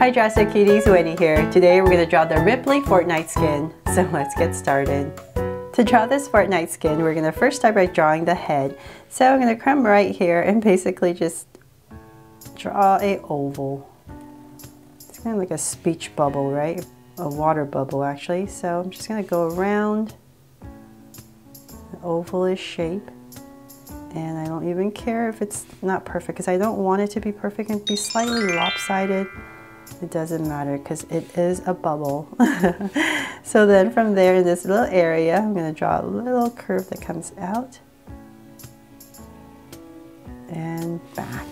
Hi Draw So Cuties, Wendy here. Today we're going to draw the Rippley Fortnite skin. So let's get started. To draw this Fortnite skin, we're going to first start by drawing the head. So I'm going to come right here and basically just draw a oval. It's kind of like a speech bubble, right? A water bubble actually. So I'm just going to go around the ovalish shape. And I don't even care if it's not perfect because I don't want it to be perfect and be slightly lopsided it doesn't matter because it is a bubble. so then from there in this little area, I'm going to draw a little curve that comes out and back.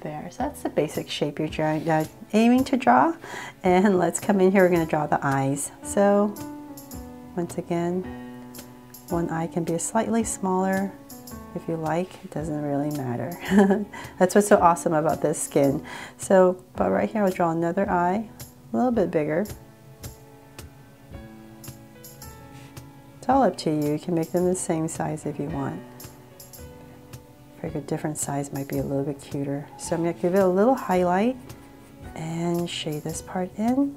There, so that's the basic shape you're drawing, uh, aiming to draw. And let's come in here, we're going to draw the eyes. So once again, one eye can be a slightly smaller if you like, it doesn't really matter. That's what's so awesome about this skin. So, but right here I'll draw another eye, a little bit bigger. It's all up to you. You can make them the same size if you want. Figure a different size might be a little bit cuter. So I'm to give it a little highlight and shade this part in.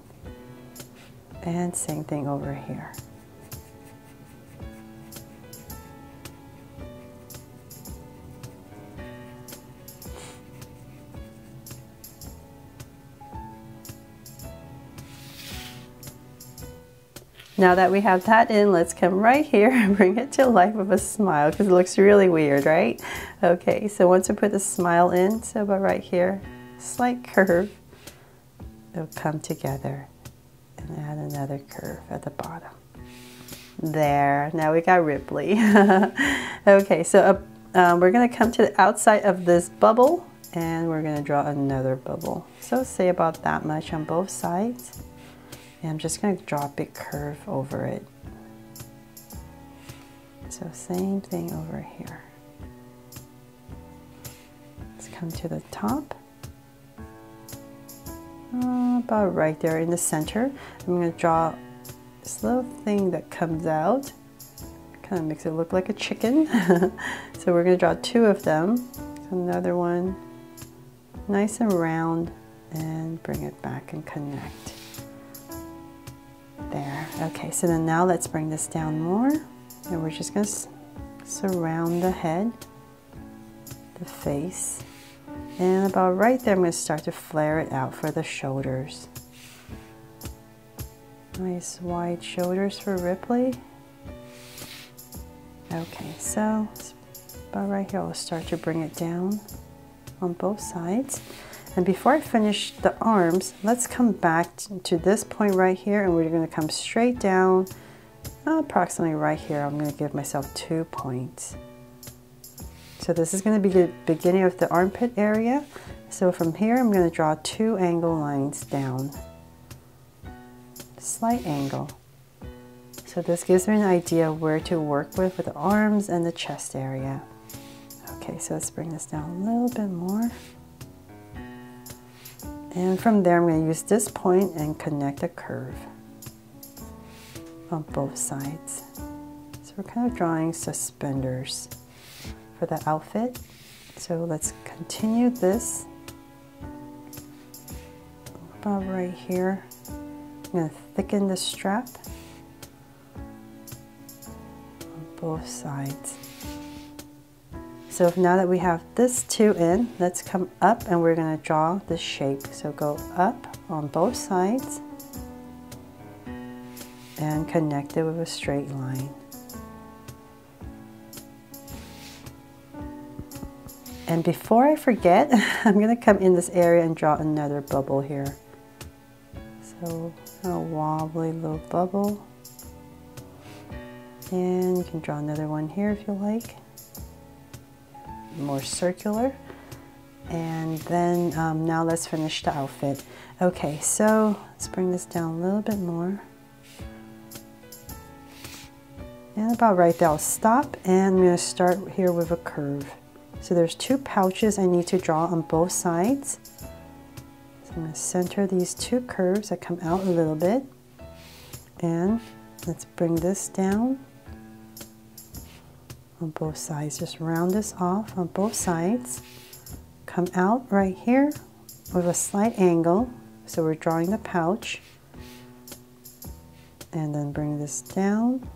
And same thing over here. Now that we have that in, let's come right here and bring it to life with a smile because it looks really weird, right? Okay, so once we put the smile in, so about right here, slight curve, it'll come together and add another curve at the bottom. There, now we got Rippley. okay, so uh, um, we're gonna come to the outside of this bubble and we're gonna draw another bubble. So say about that much on both sides. And I'm just going to draw a big curve over it. So same thing over here. Let's come to the top. Uh, about right there in the center. I'm going to draw this little thing that comes out. Kind of makes it look like a chicken. so we're going to draw two of them. Another one nice and round and bring it back and connect. There. Okay, so then now let's bring this down more. And we're just to surround the head, the face. And about right there, I'm to start to flare it out for the shoulders. Nice wide shoulders for Rippley. Okay, so about right here, I'll start to bring it down on both sides. And before I finish the arms, let's come back to this point right here and we're gonna come straight down, approximately right here. I'm gonna give myself two points. So this is gonna be the beginning of the armpit area. So from here, I'm gonna draw two angle lines down. Slight angle. So this gives me an idea where to work with with the arms and the chest area. Okay, so let's bring this down a little bit more. And from there, I'm going to use this point and connect a curve on both sides. So we're kind of drawing suspenders for the outfit. So let's continue this about right here. I'm going to thicken the strap on both sides. So now that we have this two in, let's come up and we're going to draw the shape. So go up on both sides and connect it with a straight line. And before I forget, I'm going to come in this area and draw another bubble here. So a wobbly little bubble. And you can draw another one here if you like more circular. And then um, now let's finish the outfit. Okay, so let's bring this down a little bit more. And about right there, I'll stop and I'm gonna start here with a curve. So there's two pouches I need to draw on both sides. So I'm gonna center these two curves that come out a little bit. And let's bring this down on both sides. Just round this off on both sides. Come out right here with a slight angle. So we're drawing the pouch. And then bring this down.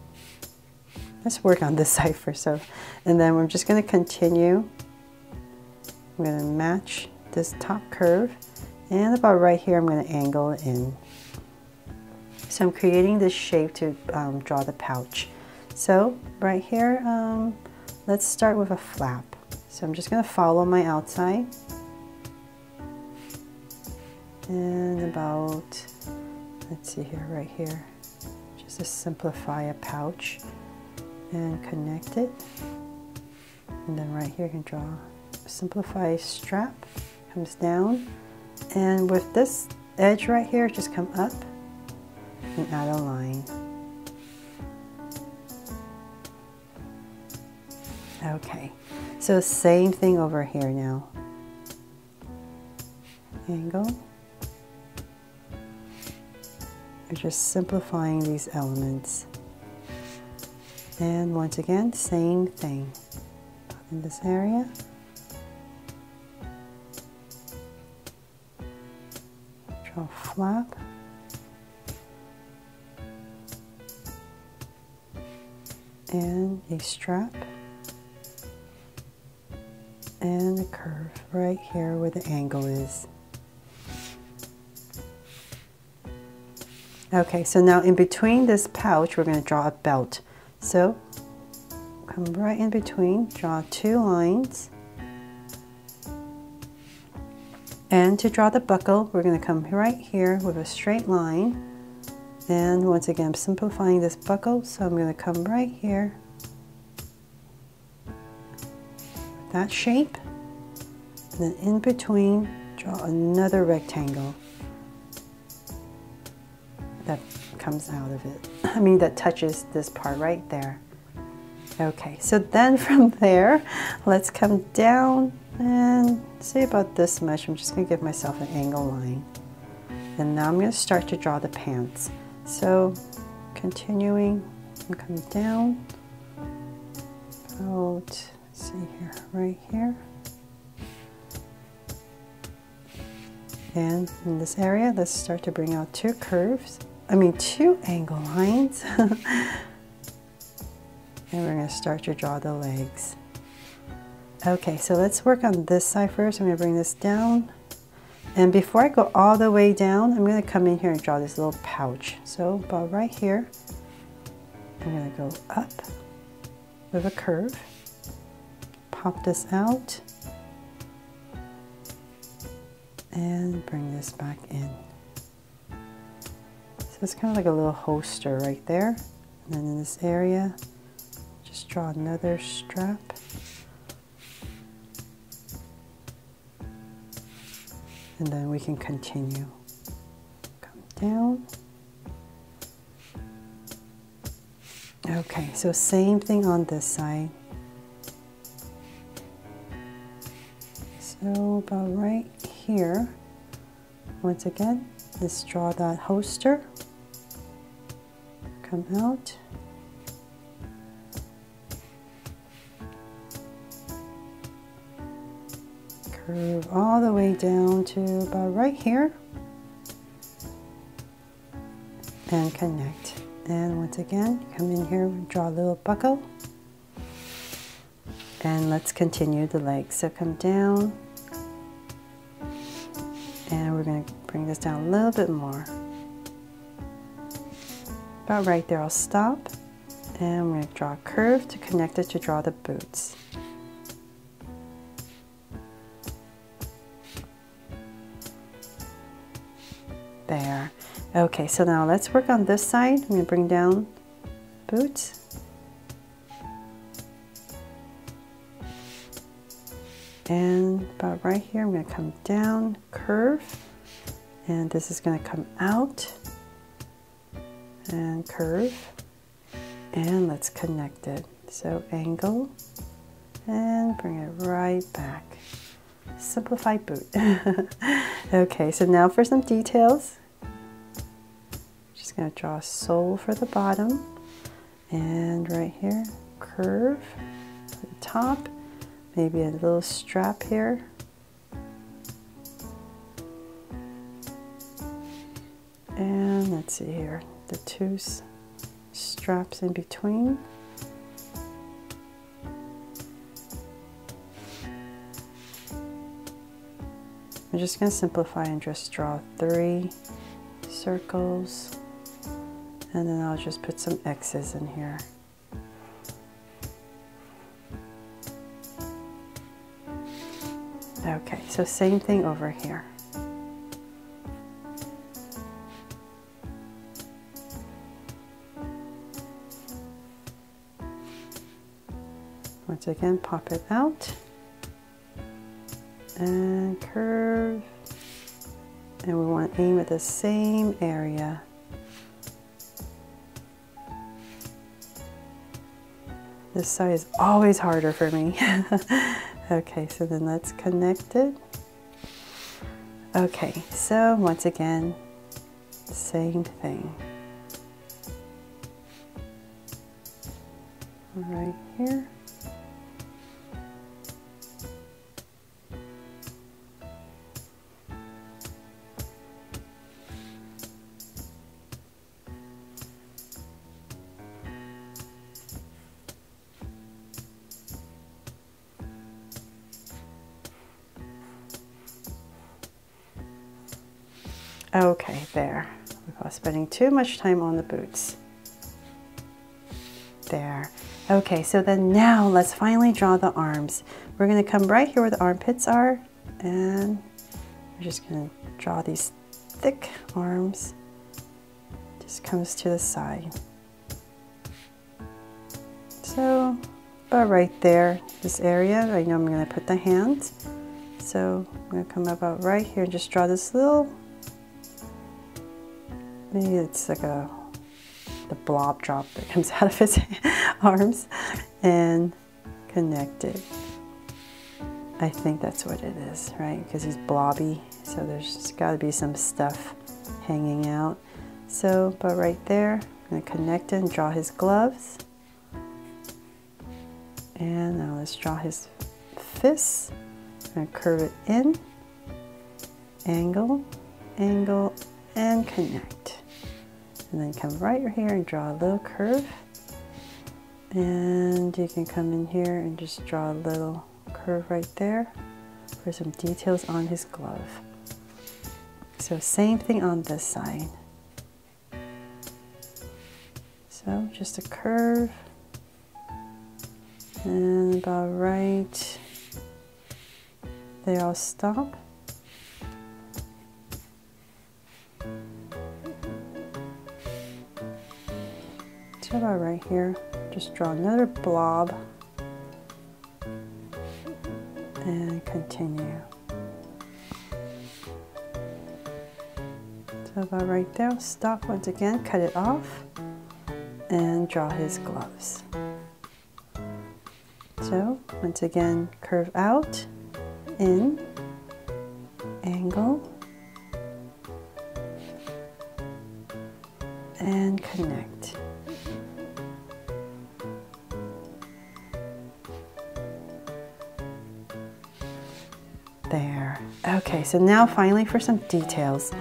Let's work on this side first. So, and then we're just going to continue. I'm going to match this top curve. And about right here, I'm going to angle in. So I'm creating this shape to um, draw the pouch. So right here, um, let's start with a flap. So I'm just going to follow my outside. And about, let's see here, right here, just to simplify a pouch and connect it. And then right here you can draw a simplify strap, comes down. And with this edge right here, just come up and add a line. Okay, so same thing over here now. Angle. We're just simplifying these elements. And once again, same thing. In this area. Draw flap. And a strap and a curve right here where the angle is. Okay, so now in between this pouch, we're going to draw a belt. So come right in between, draw two lines. And to draw the buckle, we're going to come right here with a straight line. And once again, I'm simplifying this buckle, so I'm going to come right here that shape. And then in between, draw another rectangle that comes out of it. I mean, that touches this part right there. Okay, so then from there, let's come down and say about this much. I'm just gonna give myself an angle line. And now I'm gonna start to draw the pants. So continuing, I'm come down, out, see here, right here. And in this area, let's start to bring out two curves, I mean two angle lines. and we're gonna start to draw the legs. Okay, so let's work on this side first. I'm gonna bring this down. And before I go all the way down, I'm gonna come in here and draw this little pouch. So about right here, I'm gonna go up with a curve pop this out and bring this back in. So it's kind of like a little holster right there. And then in this area, just draw another strap. And then we can continue. Come down. Okay, so same thing on this side. So about right here, once again, let's draw that holster. Come out. Curve all the way down to about right here. And connect. And once again, come in here draw a little buckle. And let's continue the legs. So come down, and we're going to bring this down a little bit more. About right there, I'll stop. And I'm going to draw a curve to connect it to draw the boots. There. Okay, so now let's work on this side. I'm going to bring down boots. And about right here I'm going to come down curve. And this is going to come out and curve. And let's connect it. So angle and bring it right back. Simplified boot. Okay so now for some details. Just going to draw a sole for the bottom. And right here curve for the top maybe a little strap here. And let's see here, the two straps in between. I'm just going to simplify and just draw three circles and then I'll just put some X's in here. Okay, so same thing over here. Once again, pop it out and curve. And we want to aim at the same area. This side is always harder for me. okay, so then let's connect it. Okay, so once again, same thing. Right here. Okay, there. Without spending too much time on the boots. There. Okay, so then now let's finally draw the arms. We're gonna come right here where the armpits are and we're just gonna draw these thick arms. Just comes to the side. So about right there, this area, I know I'm gonna put the hands. So I'm gonna come about right here and just draw this little maybe it's like a the blob drop that comes out of his arms and connect it. I think that's what it is, right? Because he's blobby, so there's got to be some stuff hanging out. So, but right there, I'm going to connect it and draw his gloves. And now let's draw his fists. I'm going to curve it in, angle, angle, and connect and then come right here and draw a little curve. And you can come in here and just draw a little curve right there for some details on his glove. So same thing on this side. So just a curve. And about right they all stop about right here? Just draw another blob and continue. So about right there, stop once again, cut it off, and draw his gloves. So once again, curve out, in, so now finally for some details.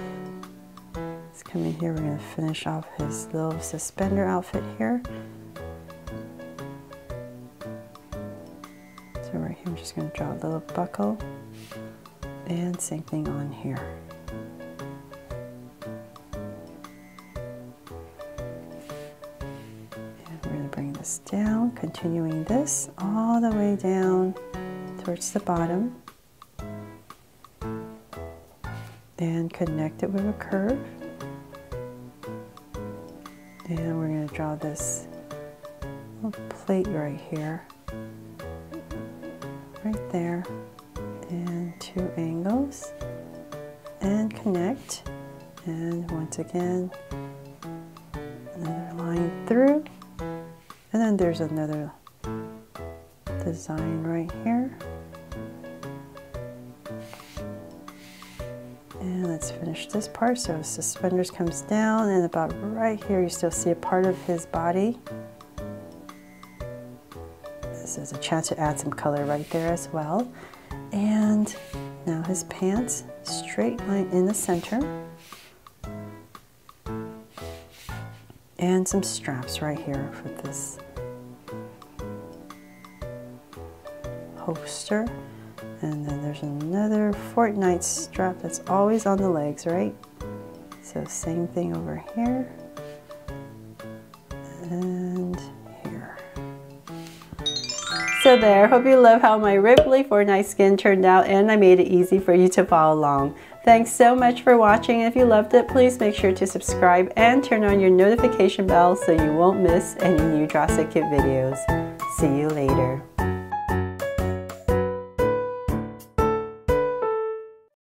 Let's come in here, we're gonna finish off his little suspender outfit here. So right here, I'm just gonna draw a little buckle and same thing on here. And we're gonna bring this down, continuing this all the way down towards the bottom. And connect it with a curve. And we're going to draw this little plate right here, right there, and two angles, and connect. And once again, another line through, and then there's another design right here. Let's finish this part. So suspenders comes down and about right here you still see a part of his body. This is a chance to add some color right there as well. And now his pants, straight line in the center. and some straps right here for this holster. And then there's another Fortnite strap that's always on the legs, right? So same thing over here and here. So there, hope you love how my Rippley Fortnite skin turned out and I made it easy for you to follow along. Thanks so much for watching. If you loved it, please make sure to subscribe and turn on your notification bell so you won't miss any new Draw So Cute videos. See you later.